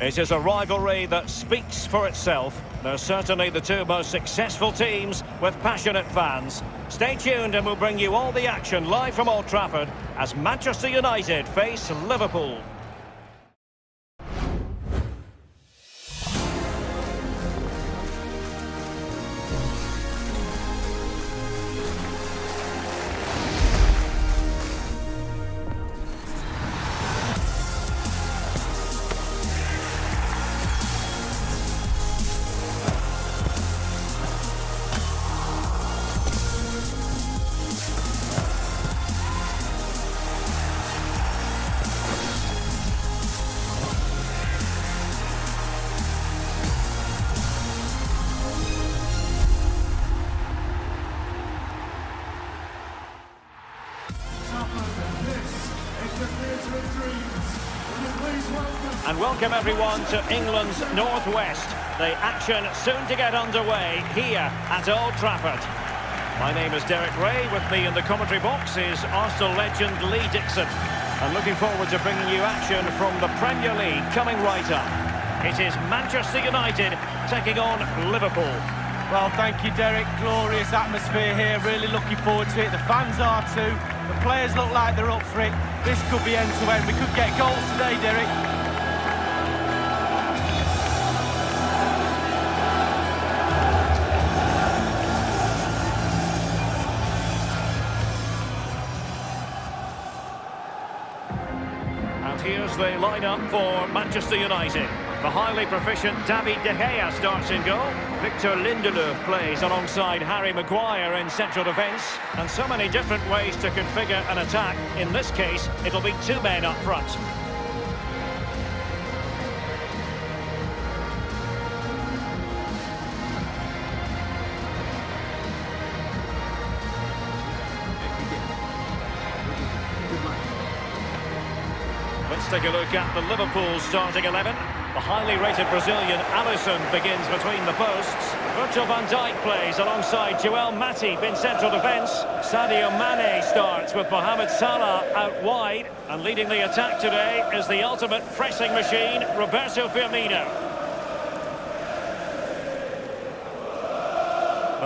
It is a rivalry that speaks for itself. They're certainly the two most successful teams with passionate fans. Stay tuned and we'll bring you all the action live from Old Trafford as Manchester United face Liverpool. Welcome everyone to England's Northwest. The action soon to get underway here at Old Trafford. My name is Derek Ray. With me in the commentary box is Arsenal legend Lee Dixon. I'm looking forward to bringing you action from the Premier League coming right up. It is Manchester United taking on Liverpool. Well, thank you, Derek. Glorious atmosphere here. Really looking forward to it. The fans are too. The players look like they're up for it. This could be end-to-end. -end. We could get goals today, Derek. And they line up for Manchester United. The highly proficient David De Gea starts in goal. Victor Lindelof plays alongside Harry Maguire in central defence. And so many different ways to configure an attack. In this case, it'll be two men up front. Take a look at the Liverpool starting 11. The highly rated Brazilian Alisson begins between the posts. Virgil van Dijk plays alongside Joel Matip in central defence. Sadio Mane starts with Mohamed Salah out wide. And leading the attack today is the ultimate pressing machine, Roberto Firmino.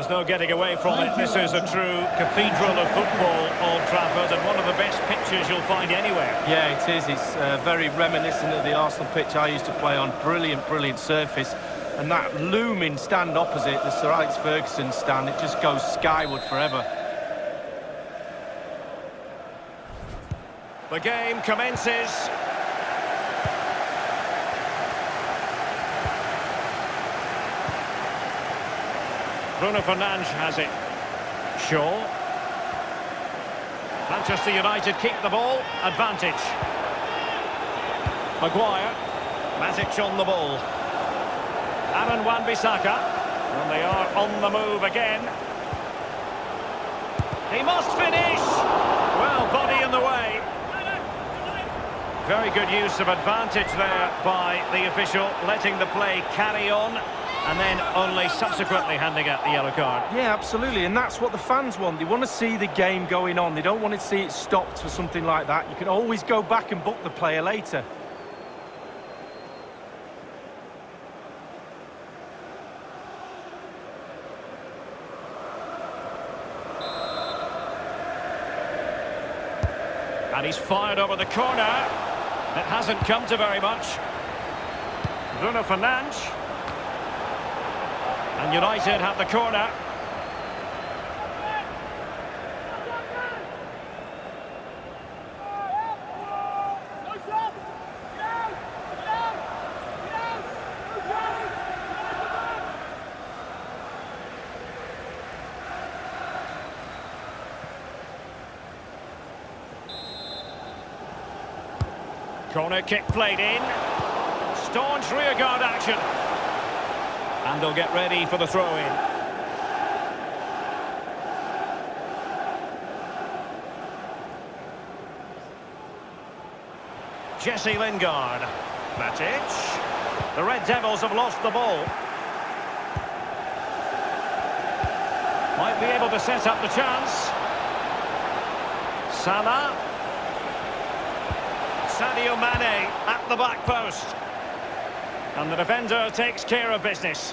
There's no getting away from it. This is a true cathedral of football, Old Trafford, and one of the best pitches you'll find anywhere. Yeah, it is. It's uh, very reminiscent of the Arsenal pitch I used to play on. Brilliant, brilliant surface. And that looming stand opposite, the Sir Alex Ferguson stand, it just goes skyward forever. The game commences. Bruno Fernandes has it. Shaw. Manchester United keep the ball. Advantage. Maguire. Matic on the ball. Aaron Wan-Bissaka. And they are on the move again. He must finish! Well, body in the way. Very good use of advantage there by the official, letting the play carry on and then only subsequently handing out the yellow card. Yeah, absolutely, and that's what the fans want. They want to see the game going on. They don't want to see it stopped for something like that. You can always go back and book the player later. And he's fired over the corner. It hasn't come to very much. Bruno Fernandes. And United have the corner. Corner kick played in. Staunch rearguard action. And they'll get ready for the throw-in. Jesse Lingard. Matic. The Red Devils have lost the ball. Might be able to set up the chance. Salah. Sadio Mane at the back post. And the defender takes care of business.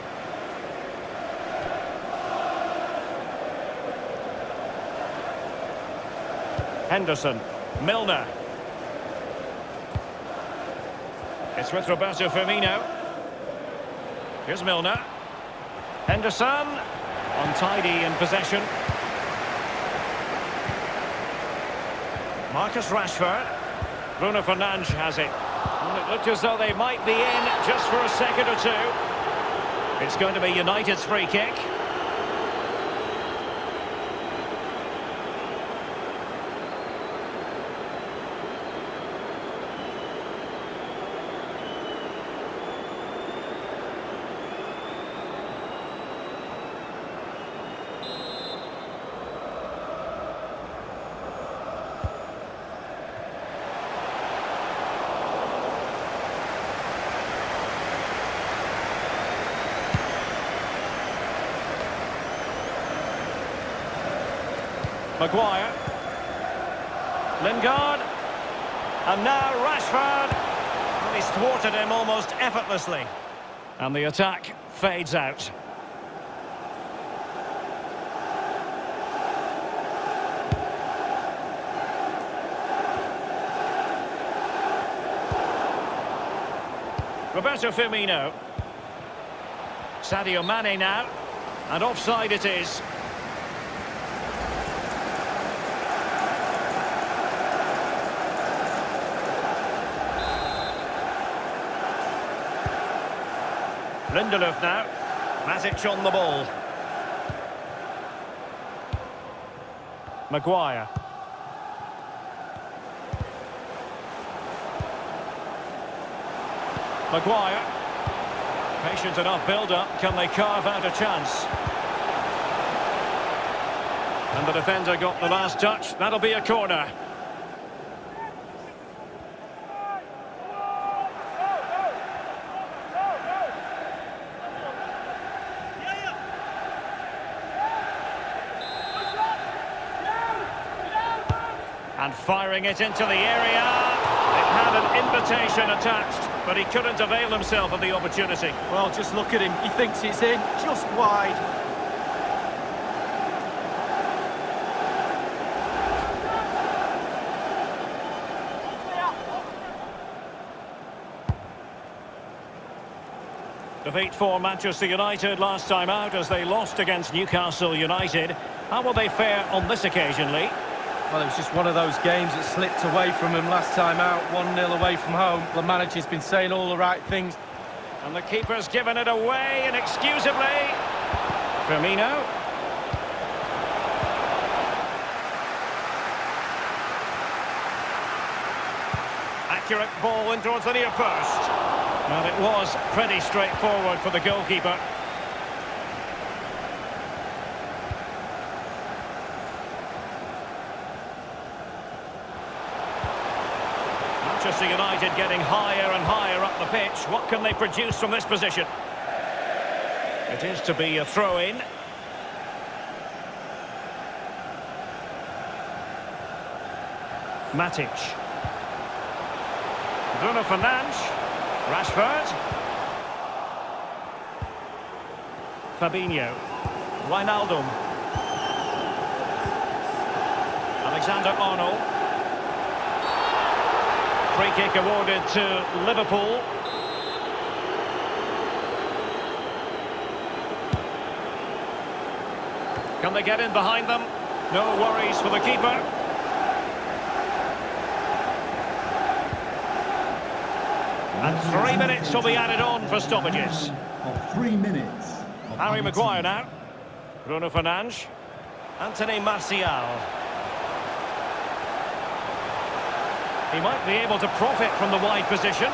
Henderson. Milner. It's with Roberto Firmino. Here's Milner. Henderson. Untidy in possession. Marcus Rashford. Bruno Fernandes has it. And it looked as though they might be in just for a second or two. It's going to be United's free kick. Maguire. Lingard. And now Rashford. And he's thwarted him almost effortlessly. And the attack fades out. Roberto Firmino. Sadio Mane now. And offside it is. Lindelof now. Matic on the ball. Maguire. Maguire. Patient enough build-up. Can they carve out a chance? And the defender got the last touch. That'll be a corner. And firing it into the area. It had an invitation attached, but he couldn't avail himself of the opportunity. Well, just look at him. He thinks it's in, just wide. Defeat for Manchester United last time out as they lost against Newcastle United. How will they fare on this occasion, Lee? Well, it was just one of those games that slipped away from him last time out, 1-0 away from home. The manager's been saying all the right things. And the keeper's given it away inexcusably. Firmino. Accurate ball in towards the near post. And it was pretty straightforward for the goalkeeper. Manchester United getting higher and higher up the pitch. What can they produce from this position? It is to be a throw-in. Matic. Bruno Fernandes. Rashford. Fabinho. Wijnaldum. Alexander Arnold. Free kick awarded to Liverpool. Can they get in behind them? No worries for the keeper. And three minutes will be added on for stoppages. Of three minutes. Harry Maguire now. Bruno Fernandes. Anthony Martial. He might be able to profit from the wide position.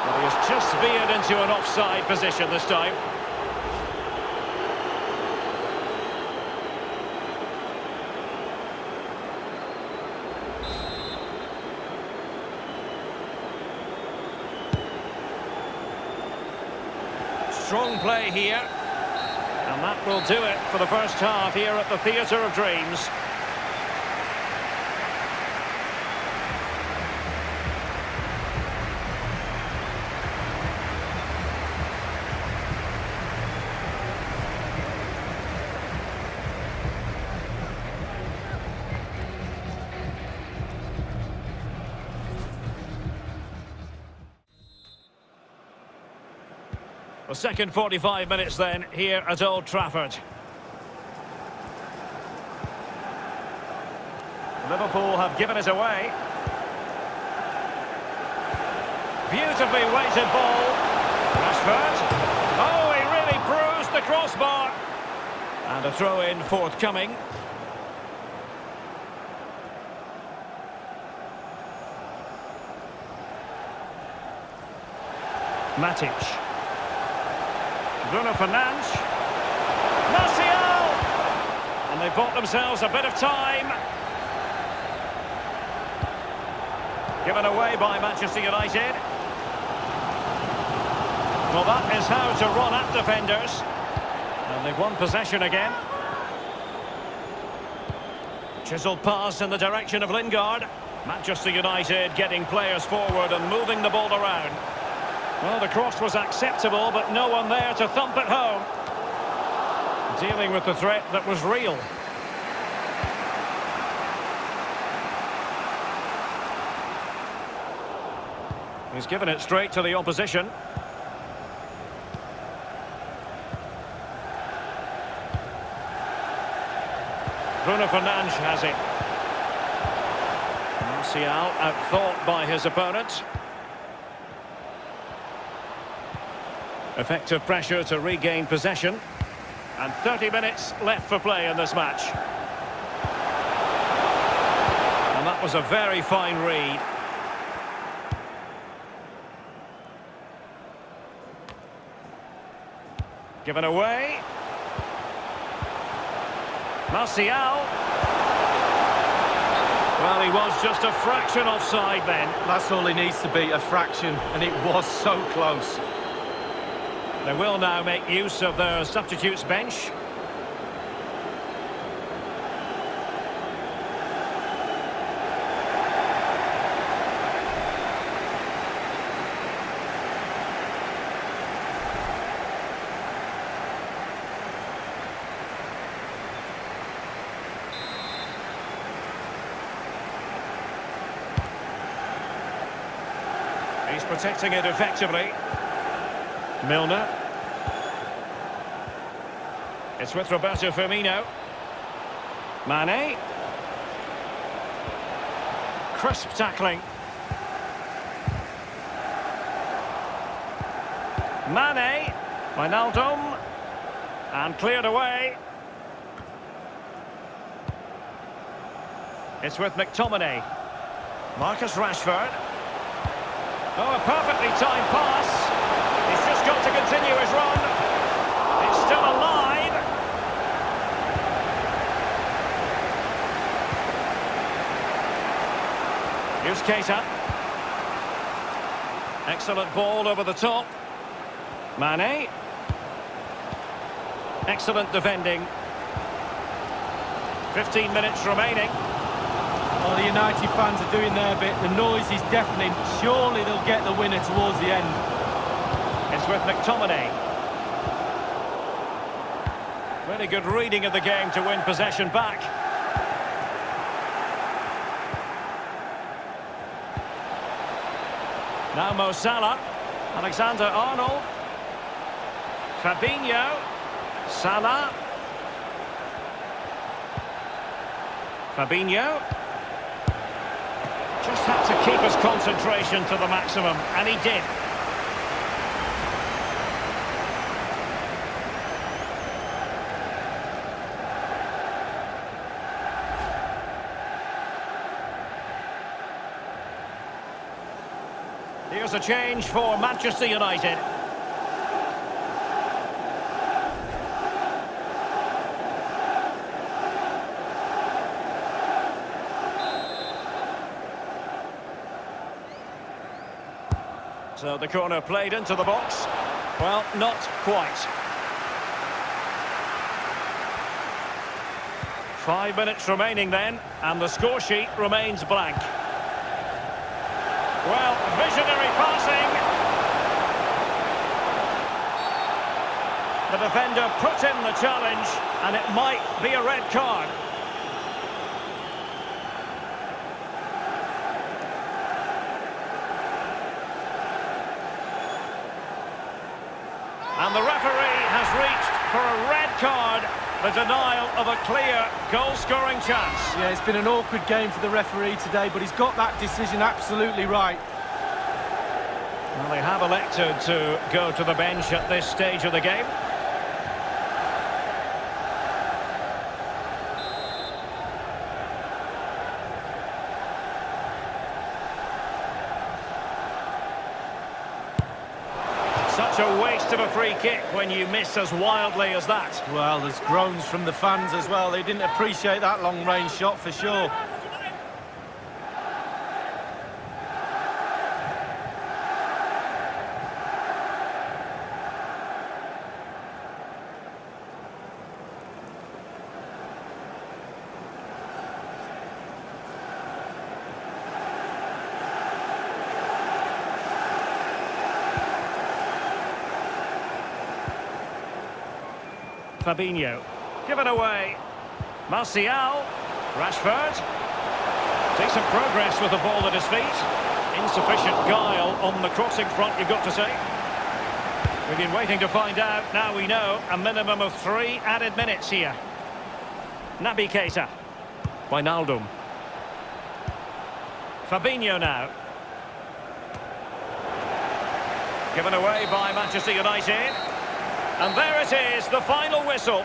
But he has just veered into an offside position this time. Strong play here. And that will do it for the first half here at the Theatre of Dreams. Second 45 minutes then here at Old Trafford. Liverpool have given it away. Beautifully weighted ball. Rashford. Oh, he really bruised the crossbar. And a throw-in forthcoming. Matic. Bruno Fernandes. Martial! And they bought themselves a bit of time. Given away by Manchester United. Well, that is how to run at defenders. And they've won possession again. Chiseled pass in the direction of Lingard. Manchester United getting players forward and moving the ball around. Well, the cross was acceptable, but no one there to thump it home. Dealing with the threat that was real. He's given it straight to the opposition. Bruno Fernandes has it. Martial outthought by his opponent. Effective pressure to regain possession. And 30 minutes left for play in this match. And that was a very fine read. Given away. Martial. Well, he was just a fraction offside then. That's all he needs to be, a fraction, and it was so close. They will now make use of their substitutes bench. He's protecting it effectively. Milner. It's with Roberto Firmino. Mane. Crisp tackling. Mane. Wijnaldum. And cleared away. It's with McTominay. Marcus Rashford. Oh, a perfectly timed pass. Got to continue his run. It's still alive. Here's Keita. Excellent ball over the top. Mane. Excellent defending. 15 minutes remaining. Well, the United fans are doing their bit. The noise is deafening. Surely they'll get the winner towards the end. With McTominay. Really good reading of the game to win possession back. Now Mo Salah. Alexander Arnold. Fabinho. Salah. Fabinho. Just had to keep his concentration to the maximum, and he did. Here's a change for Manchester United. So the corner played into the box. Well, not quite. Five minutes remaining then, and the score sheet remains blank. Well, visionary passing. The defender put in the challenge, and it might be a red card. And the referee has reached for a red card, the denial of a clear goal-scoring chance. Yeah, it's been an awkward game for the referee today, but he's got that decision absolutely right. Well, they have elected to go to the bench at this stage of the game. Such a waste of a free kick when you miss as wildly as that. Well, there's groans from the fans as well. They didn't appreciate that long-range shot for sure. Fabinho. Given away. Martial. Rashford. Decent progress with the ball at his feet. Insufficient guile on the crossing front, you've got to say. We've been waiting to find out. Now we know a minimum of three added minutes here. Naby Keita. Wijnaldum. Fabinho now. Given away by Manchester United. And there it is, the final whistle.